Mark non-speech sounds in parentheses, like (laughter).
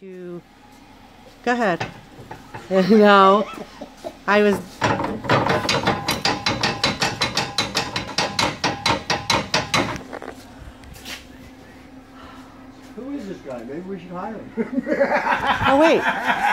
to go ahead. (laughs) no, I was. Who is this guy? Maybe we should hire him. Oh wait, (laughs)